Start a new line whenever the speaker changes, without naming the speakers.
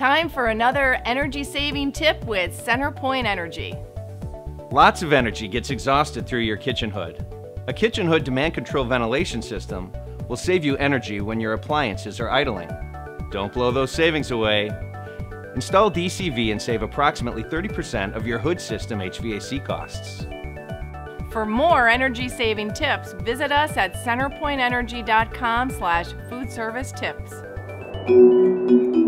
Time for another energy saving tip with Centerpoint Energy.
Lots of energy gets exhausted through your kitchen hood. A kitchen hood demand control ventilation system will save you energy when your appliances are idling. Don't blow those savings away. Install DCV and save approximately 30% of your hood system HVAC costs.
For more energy-saving tips, visit us at centerpointenergy.com slash foodservicetips. tips.